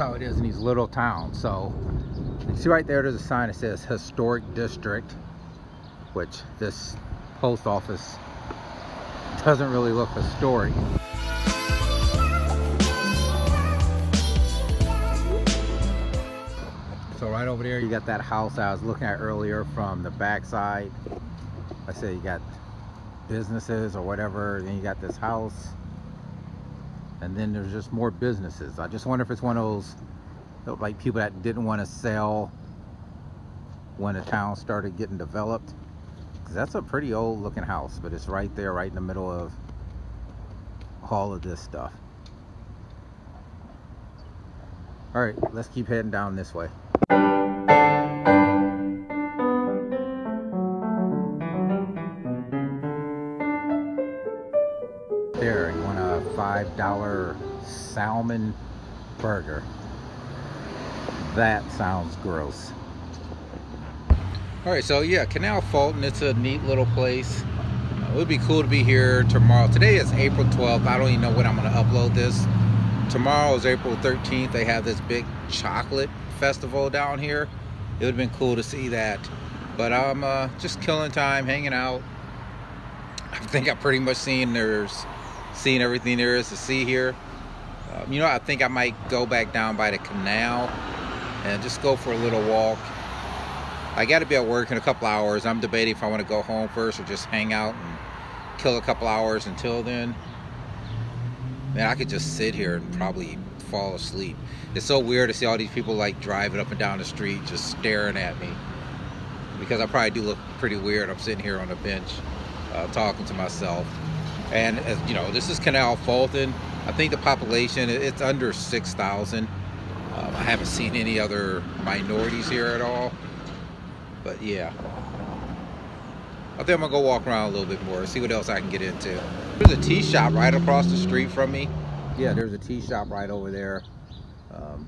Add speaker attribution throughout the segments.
Speaker 1: how it is in these little towns. So you see right there, there's a sign that says historic district, which this post office doesn't really look historic. So right over there, you got that house I was looking at earlier from the backside. I said you got businesses or whatever, then you got this house. And then there's just more businesses. I just wonder if it's one of those like people that didn't want to sell when the town started getting developed. Cause that's a pretty old looking house, but it's right there, right in the middle of all of this stuff. All right, let's keep heading down this way. $5 salmon burger. That sounds gross. All right, so yeah, Canal Fulton, it's a neat little place. It would be cool to be here tomorrow. Today is April 12th. I don't even know when I'm gonna upload this. Tomorrow is April 13th. They have this big chocolate festival down here. It would have been cool to see that. But I'm uh, just killing time, hanging out. I think I've pretty much seen there's seen everything there is to see here. Um, you know, I think I might go back down by the canal and just go for a little walk. I got to be at work in a couple hours. I'm debating if I want to go home first or just hang out and kill a couple hours until then. Man, I could just sit here and probably fall asleep. It's so weird to see all these people like driving up and down the street just staring at me. Because I probably do look pretty weird. I'm sitting here on a bench uh, talking to myself. And as you know, this is Canal Fulton. I think the population, it's under 6,000. Um, I haven't seen any other minorities here at all. But yeah. I think I'm gonna go walk around a little bit more, see what else I can get into. There's a tea shop right across the street from me. Yeah, there's a tea shop right over there. Um,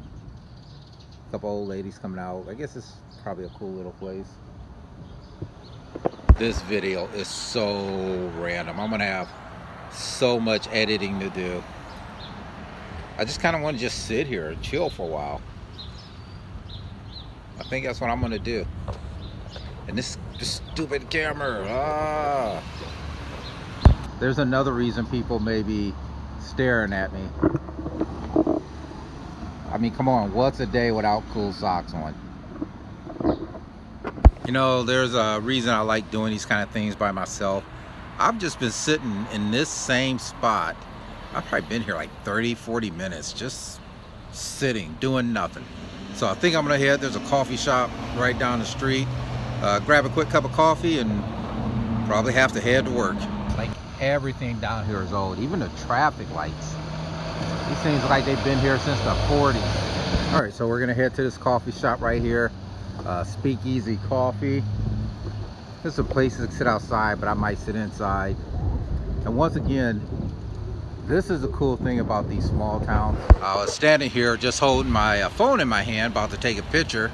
Speaker 1: a couple old ladies coming out. I guess it's probably a cool little place. This video is so random. I'm gonna have so much editing to do. I just kind of want to just sit here and chill for a while. I think that's what I'm gonna do. And this, this stupid camera, ah. There's another reason people may be staring at me. I mean, come on, what's a day without cool socks on? You know, there's a reason I like doing these kind of things by myself. I've just been sitting in this same spot. I've probably been here like 30, 40 minutes, just sitting, doing nothing. So I think I'm gonna head, there's a coffee shop right down the street. Uh, grab a quick cup of coffee and probably have to head to work. Like everything down here is old, even the traffic lights. These things like they've been here since the 40s. All right, so we're gonna head to this coffee shop right here. Uh, Speakeasy Coffee. There's some places to sit outside, but I might sit inside. And once again, this is the cool thing about these small towns. I was standing here just holding my uh, phone in my hand, about to take a picture.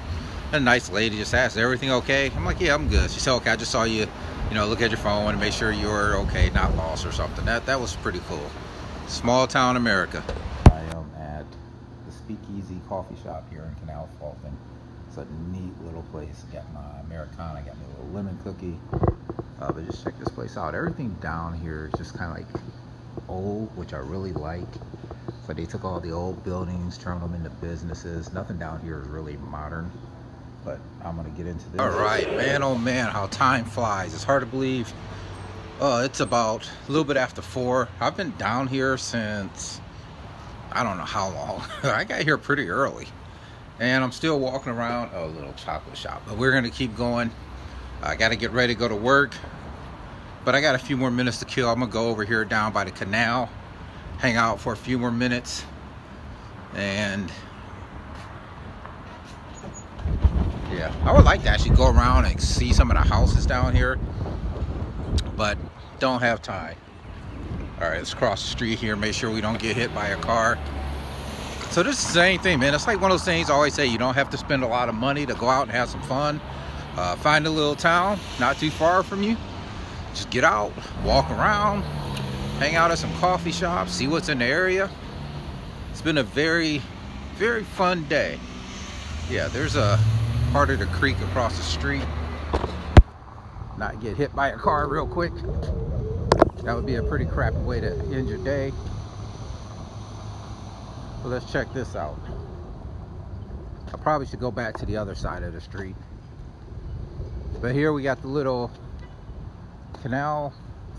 Speaker 1: And A nice lady just asked, everything okay? I'm like, yeah, I'm good. She said, okay, I just saw you, you know, look at your phone and make sure you're okay, not lost or something. That, that was pretty cool. Small town America. I am at the Speakeasy Coffee Shop here in Canal Fulton. A neat little place. Got my Americana, got my little lemon cookie. Uh, but just check this place out. Everything down here is just kind of like old, which I really like. But they took all the old buildings, turned them into businesses. Nothing down here is really modern. But I'm gonna get into this. All right, man, oh man, how time flies. It's hard to believe. Uh, it's about a little bit after four. I've been down here since, I don't know how long. I got here pretty early. And I'm still walking around a little chocolate shop. But we're gonna keep going. I gotta get ready to go to work. But I got a few more minutes to kill. I'm gonna go over here down by the canal, hang out for a few more minutes, and yeah, I would like to actually go around and see some of the houses down here, but don't have time. All right, let's cross the street here, make sure we don't get hit by a car. So this is the same thing, man. It's like one of those things I always say, you don't have to spend a lot of money to go out and have some fun. Uh, find a little town, not too far from you. Just get out, walk around, hang out at some coffee shops, see what's in the area. It's been a very very fun day. Yeah, there's a part of the creek across the street. Not get hit by a car real quick. That would be a pretty crappy way to end your day. But let's check this out. I probably should go back to the other side of the street. But here we got the little canal,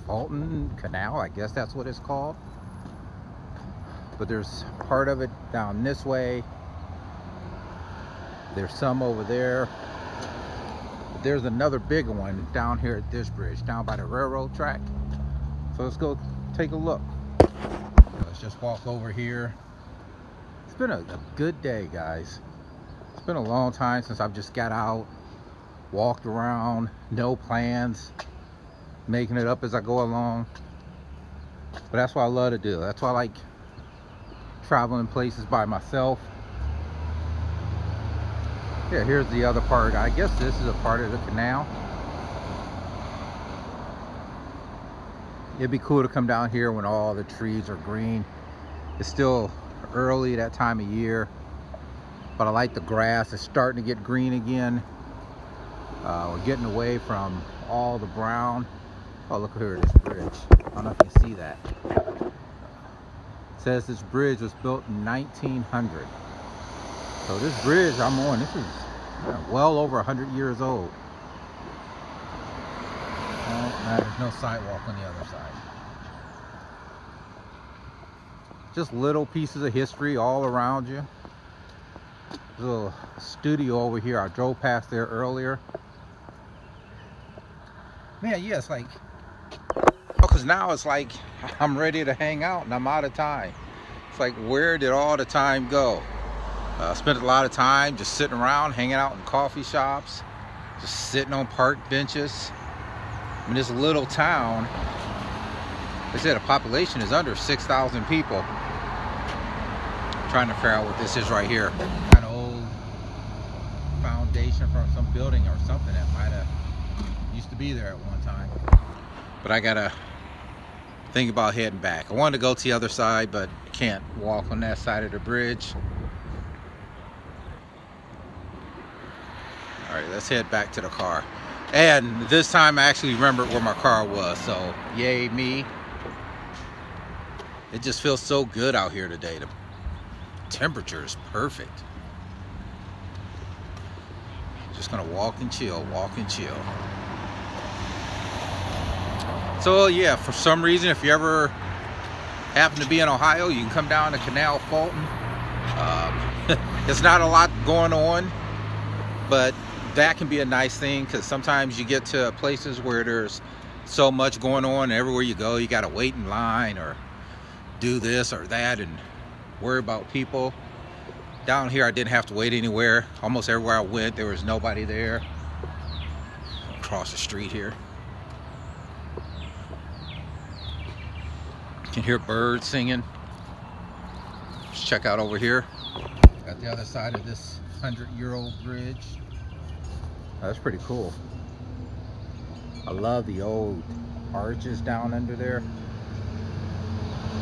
Speaker 1: Fulton Canal, I guess that's what it's called. But there's part of it down this way. There's some over there. There's another big one down here at this bridge, down by the railroad track. So let's go take a look. Let's just walk over here. Been a, a good day, guys. It's been a long time since I've just got out, walked around, no plans, making it up as I go along. But that's what I love to do. That's why I like traveling places by myself. Yeah, here's the other part. I guess this is a part of the canal. It'd be cool to come down here when all the trees are green. It's still early that time of year but I like the grass. It's starting to get green again. Uh, we're getting away from all the brown. Oh, look here, this bridge. I don't know if you can see that. It says this bridge was built in 1900. So this bridge I'm on, this is well over 100 years old. Oh, there's no sidewalk on the other side. Just little pieces of history all around you little studio over here. I drove past there earlier. Man, yeah, it's like, because now it's like I'm ready to hang out and I'm out of time. It's like, where did all the time go? I uh, spent a lot of time just sitting around, hanging out in coffee shops, just sitting on park benches. In this little town, they said the population is under 6,000 people. Trying to figure out what this is right here An old foundation from some building or something that might have used to be there at one time. But I gotta think about heading back. I wanted to go to the other side, but can't walk on that side of the bridge. All right, let's head back to the car. And this time I actually remembered where my car was, so yay me. It just feels so good out here today. The temperature is perfect. Just gonna walk and chill, walk and chill. So yeah, for some reason, if you ever happen to be in Ohio, you can come down to Canal Fulton. Um, it's not a lot going on, but that can be a nice thing because sometimes you get to places where there's so much going on everywhere you go you got to wait in line or do this or that and worry about people. Down here I didn't have to wait anywhere. Almost everywhere I went there was nobody there. Across the street here. You can hear birds singing. Let's check out over here. Got the other side of this hundred year old bridge that's pretty cool. I love the old arches down under there.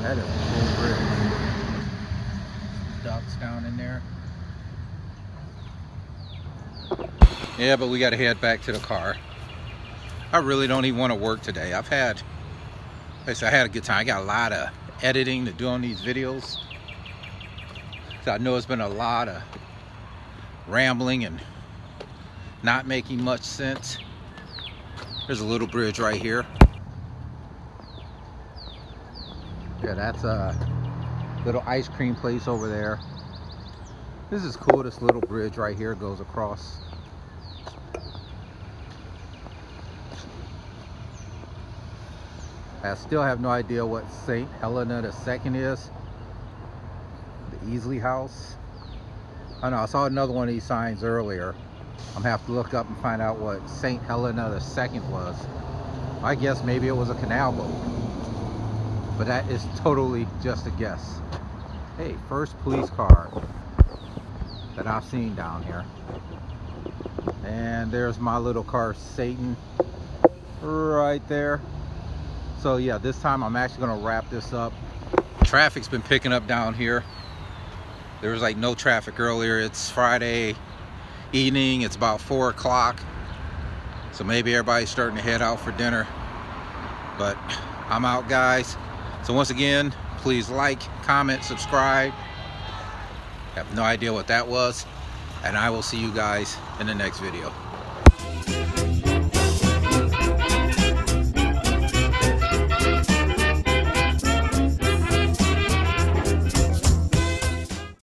Speaker 1: That is a cool bridge down in there. Yeah, but we got to head back to the car. I really don't even want to work today. I've had, I said, I had a good time. I got a lot of editing to do on these videos. So I know it's been a lot of rambling and not making much sense. There's a little bridge right here. Yeah, that's a uh, little ice cream place over there. This is cool. This little bridge right here goes across. I still have no idea what St. Helena II is. The Easley House. I know, I saw another one of these signs earlier. I'm gonna have to look up and find out what St. Helena II was. I guess maybe it was a canal boat but that is totally just a guess. Hey, first police car that I've seen down here. And there's my little car, Satan, right there. So yeah, this time I'm actually gonna wrap this up. Traffic's been picking up down here. there was like no traffic earlier it's Friday evening it's about four o'clock so maybe everybody's starting to head out for dinner but I'm out guys so once again please like comment subscribe. Have no idea what that was. And I will see you guys in the next video